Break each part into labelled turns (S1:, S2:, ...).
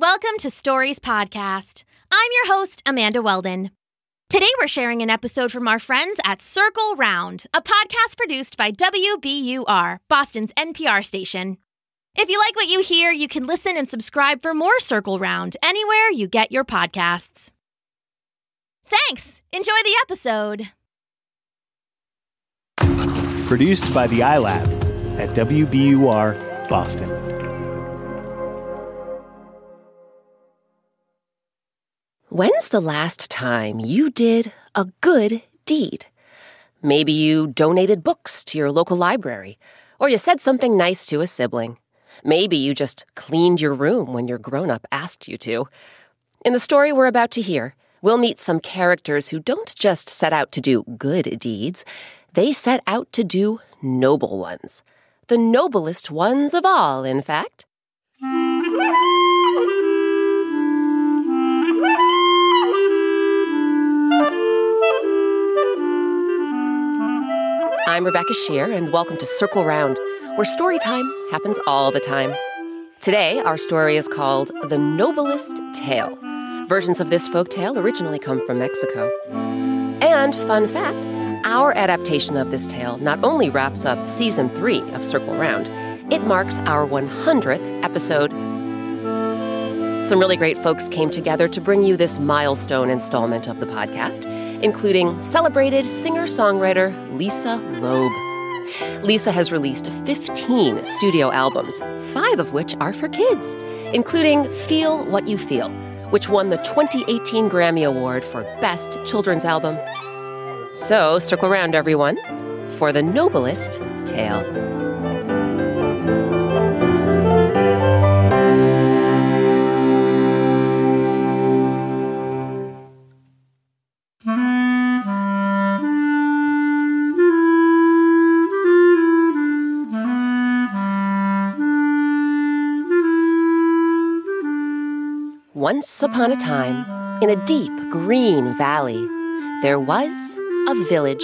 S1: Welcome to Stories Podcast. I'm your host, Amanda Weldin. Today we're sharing an episode from our friends at Circle Round, a podcast produced by WBUR, Boston's NPR station. If you like what you hear, you can listen and subscribe for more Circle Round anywhere you get your podcasts. Thanks. Enjoy the episode.
S2: Produced by the iLab at WBUR Boston.
S3: When's the last time you did a good deed? Maybe you donated books to your local library, or you said something nice to a sibling. Maybe you just cleaned your room when your grown up asked you to. In the story we're about to hear, we'll meet some characters who don't just set out to do good deeds, they set out to do noble ones. The noblest ones of all, in fact. I'm Rebecca Sheir, and welcome to Circle Round, where story time happens all the time. Today, our story is called The Noblest Tale. Versions of this folk tale originally come from Mexico. And, fun fact, our adaptation of this tale not only wraps up season three of Circle Round, it marks our 100th episode. Some really great folks came together to bring you this milestone installment of the podcast, including celebrated singer songwriter Lisa Loeb. Lisa has released 15 studio albums, five of which are for kids, including Feel What You Feel, which won the 2018 Grammy Award for Best Children's Album. So, circle around, everyone, for the noblest tale. Once upon a time, in a deep green valley, there was a village.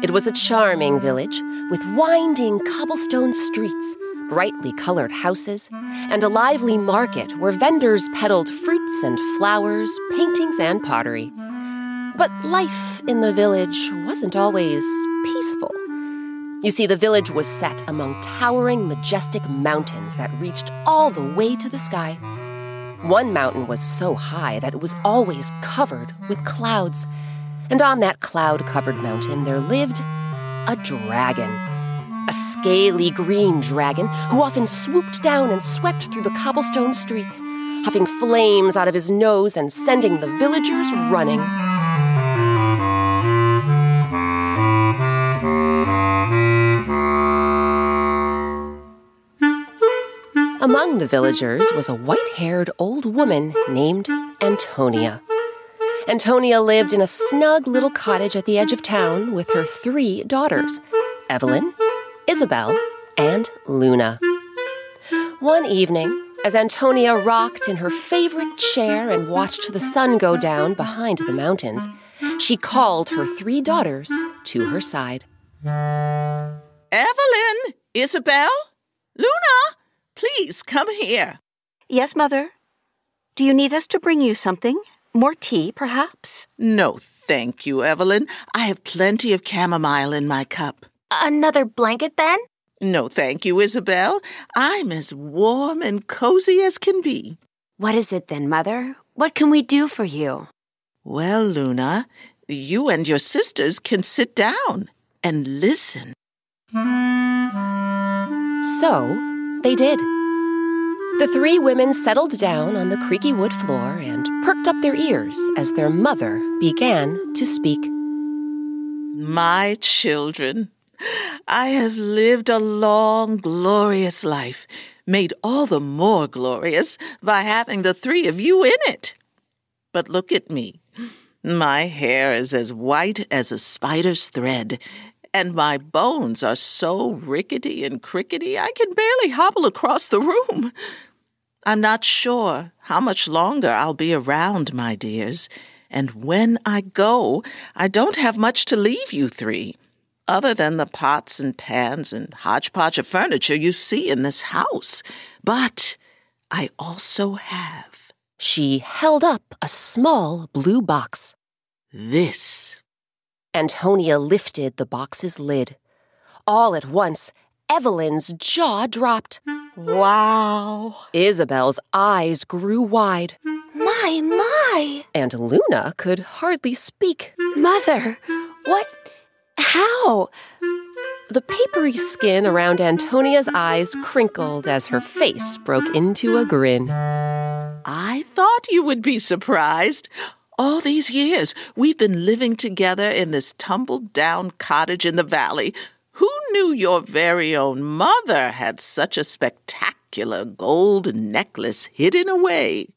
S3: It was a charming village with winding cobblestone streets, brightly colored houses, and a lively market where vendors peddled fruits and flowers, paintings and pottery. But life in the village wasn't always peaceful. You see, the village was set among towering, majestic mountains that reached all the way to the sky. One mountain was so high that it was always covered with clouds. And on that cloud covered mountain there lived a dragon. A scaly green dragon who often swooped down and swept through the cobblestone streets, huffing flames out of his nose and sending the villagers running. Among the villagers was a white haired old woman named Antonia. Antonia lived in a snug little cottage at the edge of town with her three daughters Evelyn, Isabel, and Luna. One evening, as Antonia rocked in her favorite chair and watched the sun go down behind the mountains, she called her three daughters to her side.
S4: Evelyn, Isabel, Luna, Please come here.
S5: Yes, Mother. Do you need us to bring you something? More tea, perhaps?
S4: No, thank you, Evelyn. I have plenty of chamomile in my cup.
S1: Another blanket, then?
S4: No, thank you, Isabel. I'm as warm and cozy as can be.
S6: What is it then, Mother? What can we do for you?
S4: Well, Luna, you and your sisters can sit down and listen.
S3: So, they did. The three women settled down on the creaky wood floor and perked up their ears as their mother began to speak.
S4: My children, I have lived a long, glorious life, made all the more glorious by having the three of you in it. But look at me. My hair is as white as a spider's thread, and my bones are so rickety and crickety I can barely hobble across the room. I'm not sure how much longer I'll be around, my dears, and when I go, I don't have much to leave you three, other than the pots and pans and hodgepodge of furniture you see in this house. But I also have
S3: She held up a small blue box.
S4: this.
S3: Antonia lifted the box's lid. All at once, Evelyn's jaw dropped.
S5: Wow.
S3: Isabel's eyes grew wide,
S1: My, my.
S3: and Luna could hardly speak.
S6: Mother, what? How?
S3: The papery skin around Antonia's eyes crinkled as her face broke into a grin.
S4: I thought you would be surprised. All these years, we've been living together in this tumbled down cottage in the valley. Who knew your very own mother had such a spectacular gold necklace hidden away?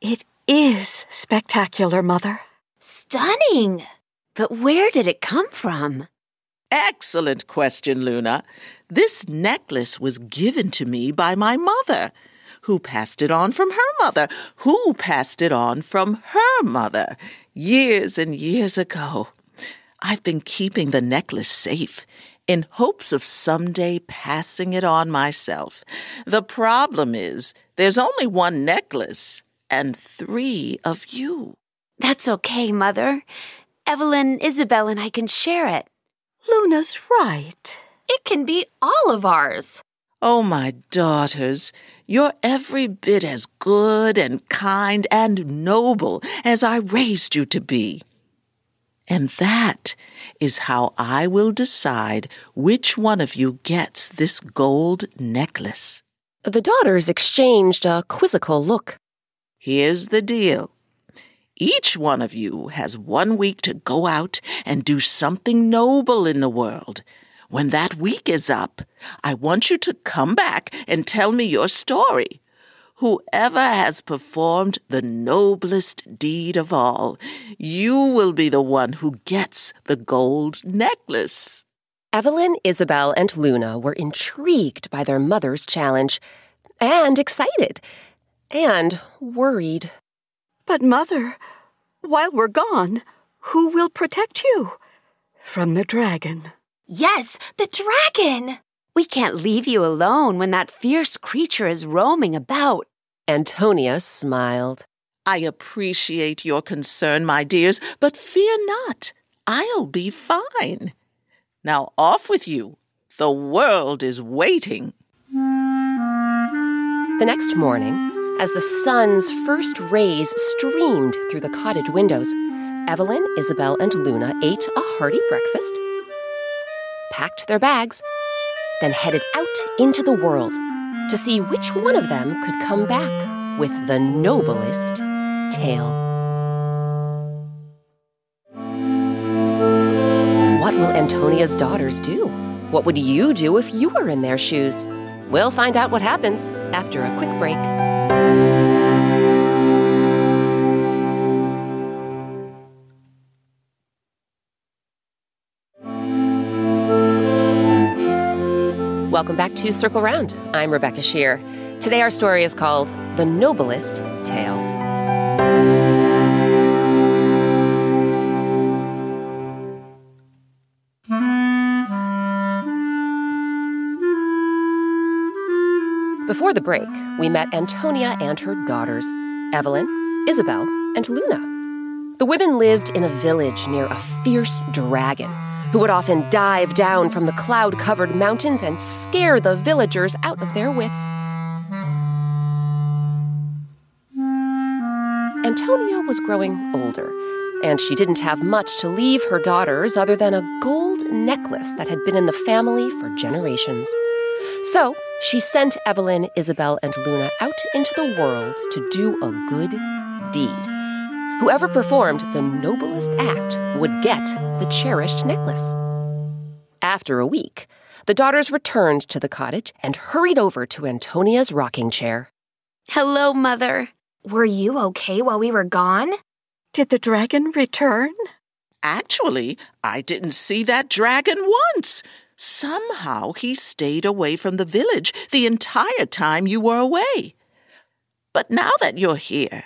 S5: It is spectacular, Mother.
S1: Stunning.
S6: But where did it come from?
S4: Excellent question, Luna. This necklace was given to me by my mother, who passed it on from her mother, who passed it on from her mother, years and years ago. I've been keeping the necklace safe in hopes of someday passing it on myself. The problem is there's only one necklace and three of you.
S6: That's okay, Mother. Evelyn, Isabel, and I can share it.
S5: Luna's right.
S1: It can be all of ours.
S4: Oh, my daughters, you're every bit as good and kind and noble as I raised you to be. And that is how I will decide which one of you gets this gold necklace.
S3: The daughters exchanged a quizzical look.
S4: Here's the deal. Each one of you has one week to go out and do something noble in the world. When that week is up, I want you to come back and tell me your story. Whoever has performed the noblest deed of all, you will be the one who gets the gold necklace.
S3: Evelyn, Isabel, and Luna were intrigued by their mother's challenge, and excited, and worried.
S5: But, Mother, while we're gone, who will protect you? From the dragon.
S1: Yes, the dragon.
S6: We can't leave you alone when that fierce creature is roaming about.
S3: Antonia smiled.
S4: I appreciate your concern, my dears, but fear not. I'll be fine. Now off with you. The world is waiting.
S3: The next morning, as the sun's first rays streamed through the cottage windows, Evelyn, Isabel, and Luna ate a hearty breakfast, packed their bags, then headed out into the world to see which one of them could come back with the noblest tale. What will Antonia's daughters do? What would you do if you were in their shoes? We'll find out what happens after a quick break. Welcome back to Circle Round. I'm Rebecca Sheir. Today our story is called The Noblest Tale. Before the break, we met Antonia and her daughters, Evelyn, Isabel, and Luna. The women lived in a village near a fierce dragon who would often dive down from the cloud covered mountains and scare the villagers out of their wits. Antonia was growing older, and she didn't have much to leave her daughters other than a gold necklace that had been in the family for generations. So she sent Evelyn, Isabel, and Luna out into the world to do a good deed. Whoever performed the noblest act would get the cherished necklace. After a week, the daughters returned to the cottage and hurried over to Antonia's rocking chair.
S6: Hello, Mother.
S1: Were you okay while we were gone?
S5: Did the dragon return?
S4: Actually, I didn't see that dragon once. Somehow he stayed away from the village the entire time you were away. But now that you're here,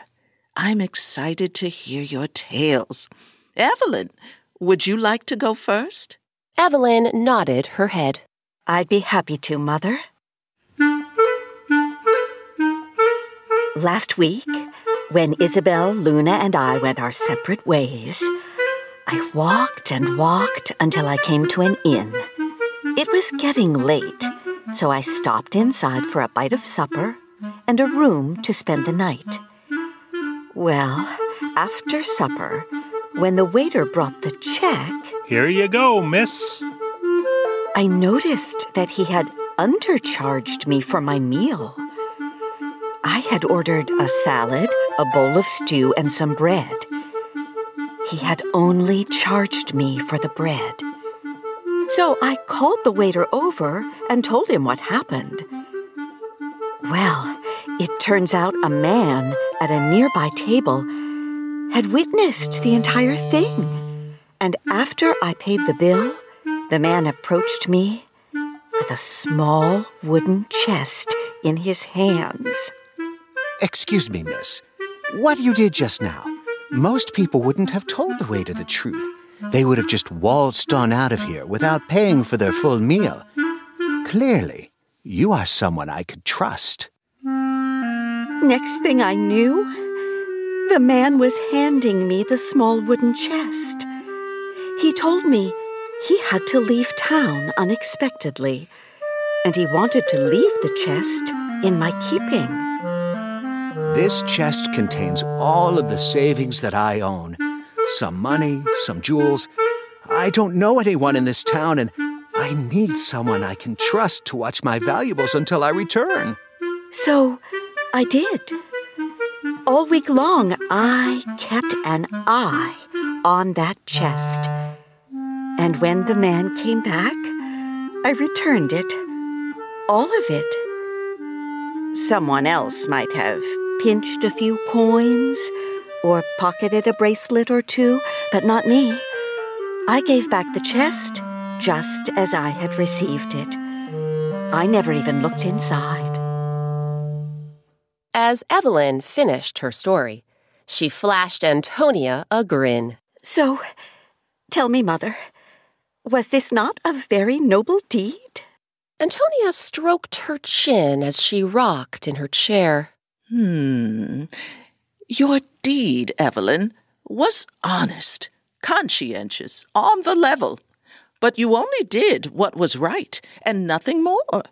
S4: I'm excited to hear your tales. Evelyn, would you like to go first?
S3: Evelyn nodded her head.
S5: I'd be happy to, Mother. Last week, when Isabel, Luna, and I went our separate ways, I walked and walked until I came to an inn. It was getting late, so I stopped inside for a bite of supper and a room to spend the night. Well, after supper, when the waiter brought the check,
S2: Here you go, miss.
S5: I noticed that he had undercharged me for my meal. I had ordered a salad, a bowl of stew, and some bread. He had only charged me for the bread. So I called the waiter over and told him what happened. Well, it turns out a man at a nearby table had witnessed the entire thing. And after I paid the bill, the man approached me with a small wooden chest in his hands.
S7: Excuse me, miss. What you did just now, most people wouldn't have told the waiter the truth. They would have just waltzed on out of here without paying for their full meal. Clearly, you are someone I could trust.
S5: Next thing I knew, the man was handing me the small wooden chest. He told me he had to leave town unexpectedly, and he wanted to leave the chest in my keeping.
S7: This chest contains all of the savings that I own some money, some jewels. I don't know anyone in this town, and I need someone I can trust to watch my valuables until I return.
S5: So I did. All week long, I kept an eye on that chest. And when the man came back, I returned it. All of it. Someone else might have pinched a few coins or pocketed a bracelet or two, but not me. I gave back the chest just as I had received it. I never even looked inside.
S3: As Evelyn finished her story, she flashed Antonia a grin.
S5: So, tell me, Mother, was this not a very noble deed?
S3: Antonia stroked her chin as she rocked in her chair.
S4: Hmm. Your deed, Evelyn, was honest, conscientious, on the level. But you only did what was right and nothing more.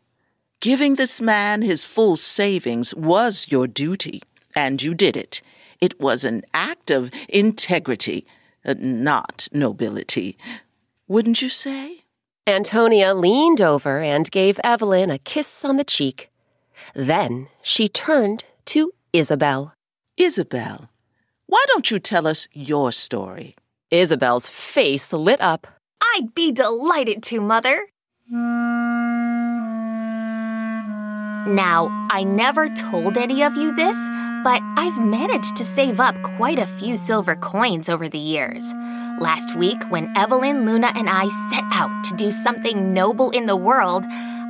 S4: Giving this man his full savings was your duty, and you did it. It was an act of integrity, uh, not nobility. Wouldn't you say?
S3: Antonia leaned over and gave Evelyn a kiss on the cheek. Then she turned to Isabel.
S4: Isabel, why don't you tell us your story?
S3: Isabel's face lit up.
S1: I'd be delighted to, Mother. Now, I never told any of you this, but I've managed to save up quite a few silver coins over the years. Last week, when Evelyn, Luna, and I set out to do something noble in the world,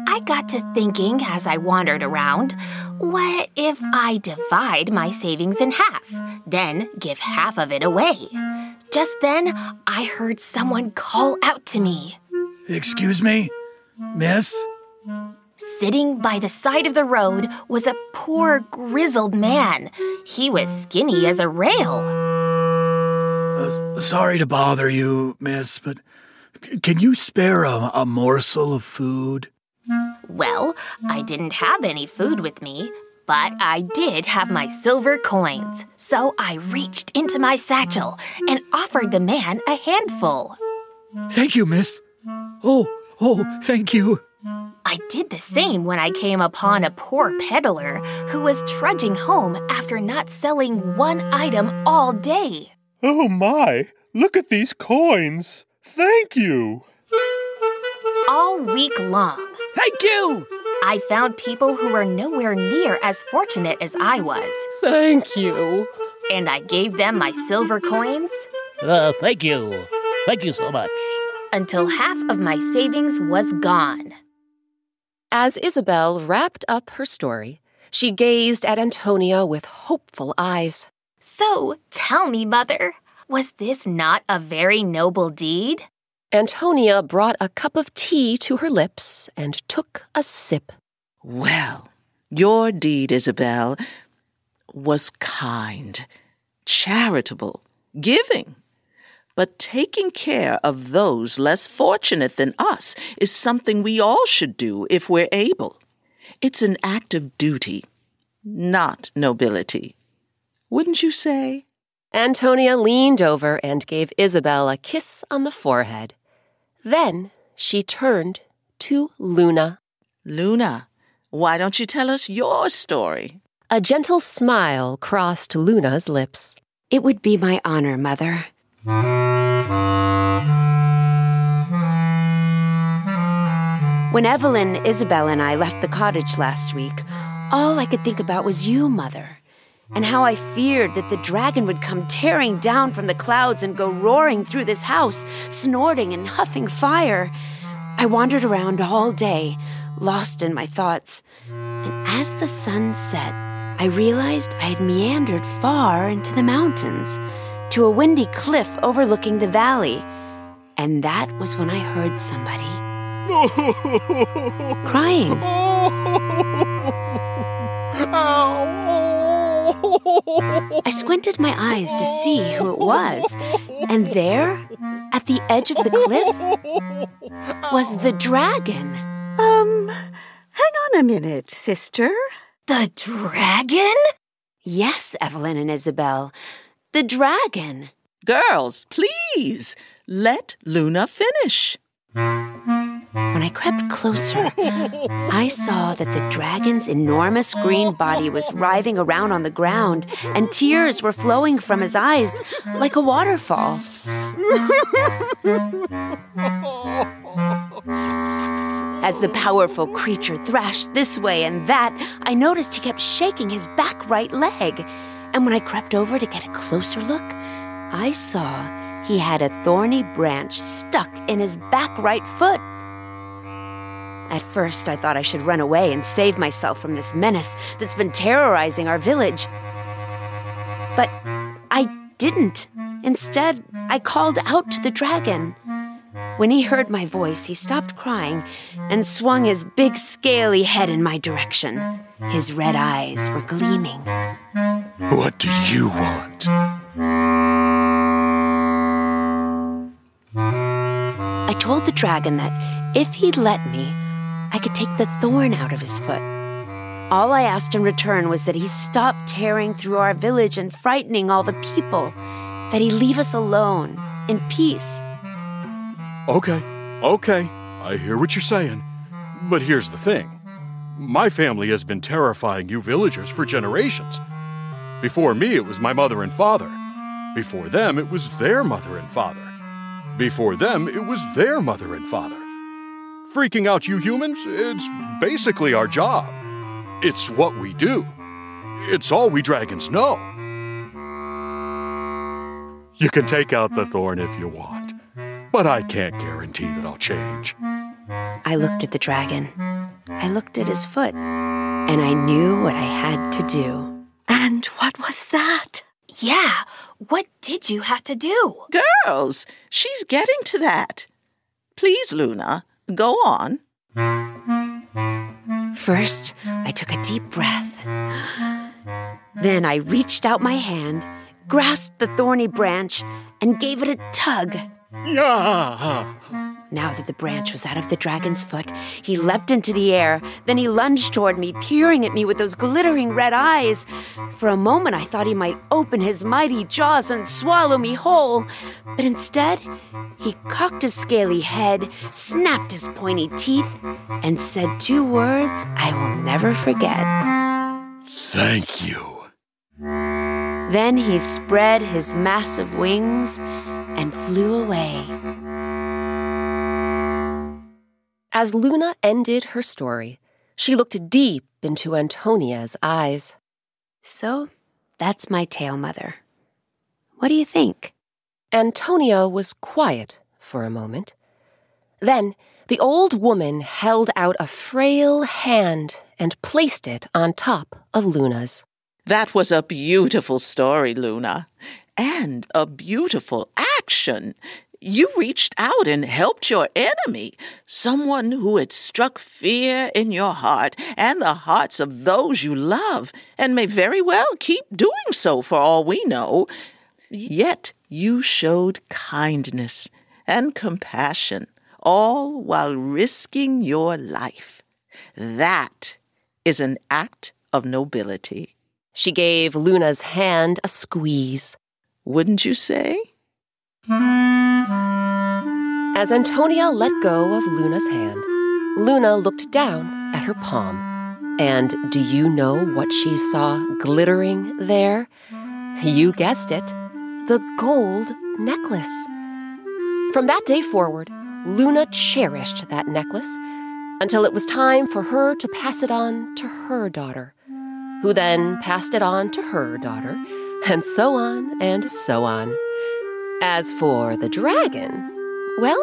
S1: I got to thinking as I wandered around what if I divide my savings in half, then give half of it away? Just then, I heard someone call out to me.
S8: Excuse me, miss?
S1: Sitting by the side of the road was a poor, grizzled man. He was skinny as a rail.
S8: Uh, sorry to bother you, miss, but can you spare a, a morsel of food?
S1: Well, I didn't have any food with me, but I did have my silver coins. So I reached into my satchel and offered the man a handful.
S8: Thank you, miss. Oh, oh, thank you.
S1: I did the same when I came upon a poor peddler who was trudging home after not selling one item all day.
S9: Oh my, look at these coins. Thank you.
S1: All week long,
S8: Thank you.
S1: I found people who were nowhere near as fortunate as I was,
S3: Thank you.
S1: and I gave them my silver coins
S10: Uh, thank you. Thank you so much.
S1: until half of my savings was gone.
S3: As Isabel wrapped up her story, she gazed at Antonia with hopeful eyes.
S1: So tell me, Mother, was this not a very noble deed?
S3: Antonia brought a cup of tea to her lips and took a sip.
S4: Well, your deed, Isabel, was kind, charitable, giving. But taking care of those less fortunate than us is something we all should do if we're able. It's an act of duty, not nobility. Wouldn't you say?
S3: Antonia leaned over and gave Isabel a kiss on the forehead. Then she turned to Luna.
S4: Luna, why don't you tell us your story?
S3: A gentle smile crossed Luna's lips.
S6: It would be my honor, Mother. When Evelyn, Isabel, and I left the cottage last week, all I could think about was you, Mother, and how I feared that the dragon would come tearing down from the clouds and go roaring through this house, snorting and huffing fire. I wandered around all day, lost in my thoughts, and as the sun set, I realized I had meandered far into the mountains to a windy cliff overlooking the valley. And that was when I heard somebody crying. I squinted my eyes to see who it was, and there, at the edge of the cliff, was the dragon.
S5: Um, hang on a minute, sister.
S6: The dragon? Yes, Evelyn and Isabel. The dragon.
S4: Girls, please, let Luna finish.
S6: When I crept closer, I saw that the dragon's enormous green body was writhing around on the ground, and tears were flowing from his eyes like a waterfall. As the powerful creature thrashed this way and that, I noticed he kept shaking his back right leg. And when I crept over to get a closer look, I saw he had a thorny branch stuck in his back right foot. At first, I thought I should run away and save myself from this menace that's been terrorizing our village. But I didn't. Instead, I called out to the dragon. When he heard my voice, he stopped crying and swung his big, scaly head in my direction. His red eyes were gleaming.
S9: What do you want?
S6: I told the dragon that if he'd let me, I could take the thorn out of his foot. All I asked in return was that he stop tearing through our village and frightening all the people, that he leave us alone, in peace.
S9: Okay, okay, I hear what you're saying. But here's the thing my family has been terrifying you villagers for generations. Before me, it was my mother and father. Before them, it was their mother and father. Before them, it was their mother and father. Freaking out you humans, it's basically our job. It's what we do. It's all we dragons know. You can take out the thorn if you want, but I can't guarantee that I'll change.
S6: I looked at the dragon. I looked at his foot, and I knew what I had to do.
S5: And what was that?
S1: Yeah, what did you have to do?
S4: Girls, she's getting to that. Please, Luna, go on.
S6: First, I took a deep breath. Then I reached out my hand, grasped the thorny branch, and gave it a tug.
S9: Yeah.
S6: Now that the branch was out of the dragon's foot, he leapt into the air. Then he lunged toward me, peering at me with those glittering red eyes. For a moment, I thought he might open his mighty jaws and swallow me whole. But instead, he cocked his scaly head, snapped his pointy teeth, and said two words I will never forget.
S9: Thank you.
S6: Then he spread his massive wings and flew away.
S3: As Luna ended her story, she looked deep into Antonia's eyes.
S6: So, that's my tale, Mother. What do you think?
S3: Antonia was quiet for a moment. Then the old woman held out a frail hand and placed it on top of Luna's.
S4: That was a beautiful story, Luna. And a beautiful You reached out and helped your enemy, someone who had struck fear in your heart and the hearts of those you love, and may very well keep doing so for all we know. Yet you showed kindness and compassion, all while risking your life. That is an act of nobility.
S3: She gave Luna's hand a squeeze.
S4: Wouldn't you say?
S3: As Antonia let go of Luna's hand, Luna looked down at her palm. And do you know what she saw glittering there? You guessed it the gold necklace. From that day forward, Luna cherished that necklace until it was time for her to pass it on to her daughter, who then passed it on to her daughter, and so on and so on. As for the dragon, well,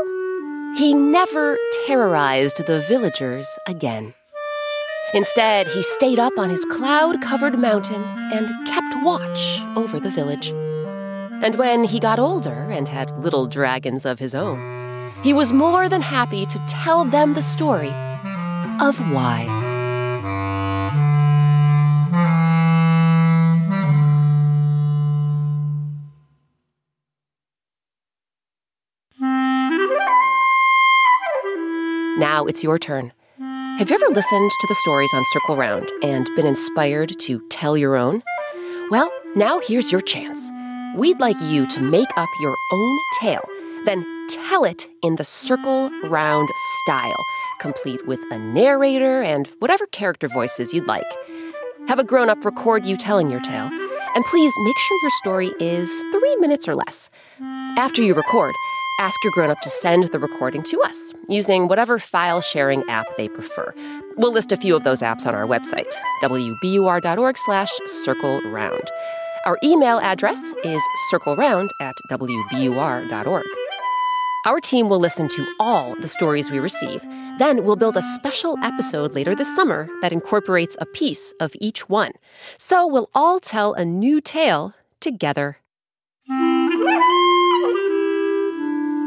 S3: he never terrorized the villagers again. Instead, he stayed up on his cloud covered mountain and kept watch over the village. And when he got older and had little dragons of his own, he was more than happy to tell them the story of why. Now it's your turn. Have you ever listened to the stories on Circle Round and been inspired to tell your own? Well, now here's your chance. We'd like you to make up your own tale, then tell it in the Circle Round style, complete with a narrator and whatever character voices you'd like. Have a grown up record you telling your tale, and please make sure your story is three minutes or less. After you record, ask your grown up to send the recording to us using whatever file sharing app they prefer. We'll list a few of those apps on our website, wbur.org slash circle round. Our email address is circleround at wbur.org. Our team will listen to all the stories we receive. Then we'll build a special episode later this summer that incorporates a piece of each one. So we'll all tell a new tale together.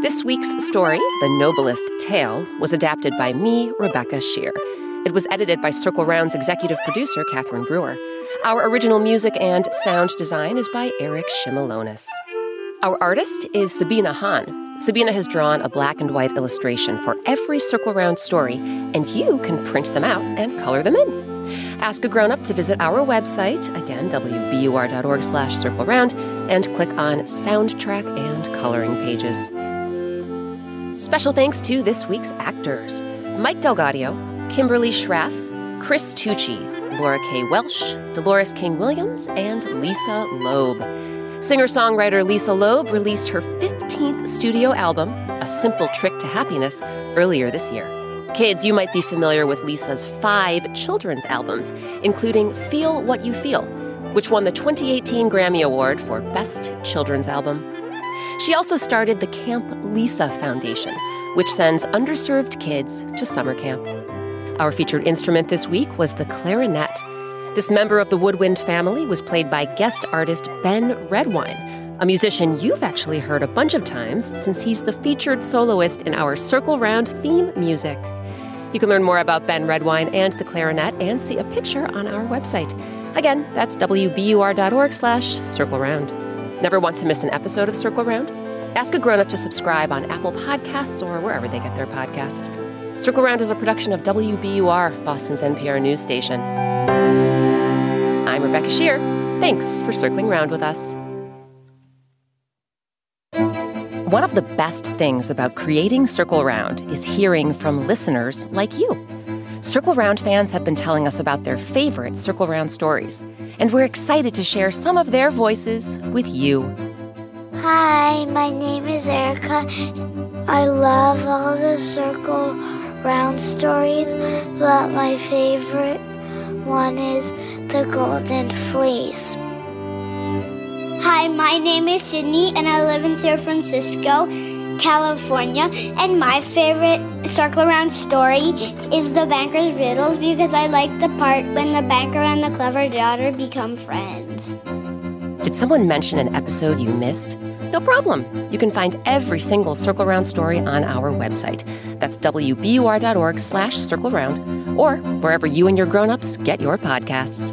S3: This week's story, The Noblest Tale, was adapted by me, Rebecca Sheir. It was edited by Circle Round's executive producer, Catherine Brewer. Our original music and sound design is by Eric Shimalonis. Our artist is Sabina Hahn. Sabina has drawn a black and white illustration for every Circle Round story, and you can print them out and color them in. Ask a grown-up to visit our website, again, wbur.org slash circle round, and click on soundtrack and coloring pages. Special thanks to this week's actors Mike Delgadio, Kimberly Schraff, Chris Tucci, Laura K. Welsh, Dolores King Williams, and Lisa Loeb. Singer songwriter Lisa Loeb released her 15th studio album, A Simple Trick to Happiness, earlier this year. Kids, you might be familiar with Lisa's five children's albums, including Feel What You Feel, which won the 2018 Grammy Award for Best Children's Album. She also started the Camp Lisa Foundation, which sends underserved kids to summer camp. Our featured instrument this week was the clarinet. This member of the woodwind family was played by guest artist Ben Redwine, a musician you've actually heard a bunch of times since he's the featured soloist in our Circle Round theme music. You can learn more about Ben Redwine and the clarinet and see a picture on our website. Again, that's wbur.org slash circle round. Never want to miss an episode of Circle Round? Ask a grown up to subscribe on Apple Podcasts or wherever they get their podcasts. Circle Round is a production of WBUR, Boston's NPR news station. I'm Rebecca Sheir. Thanks for circling round with us. One of the best things about creating Circle Round is hearing from listeners like you. Circle Round fans have been telling us about their favorite Circle Round stories, and we're excited to share some of their voices with you.
S11: Hi, my name is Erica. I love all the Circle Round stories, but my favorite one is The Golden Fleece.
S12: Hi, my name is Sydney, and I live in San Francisco, California. And my favorite circle around story is the banker's riddles because I like the part when the banker and the clever daughter become friends.
S3: Did someone mention an episode you missed? No problem. You can find every single Circle Round story on our website. That's wbur.org slash circle round, or wherever you and your grown-ups get your podcasts.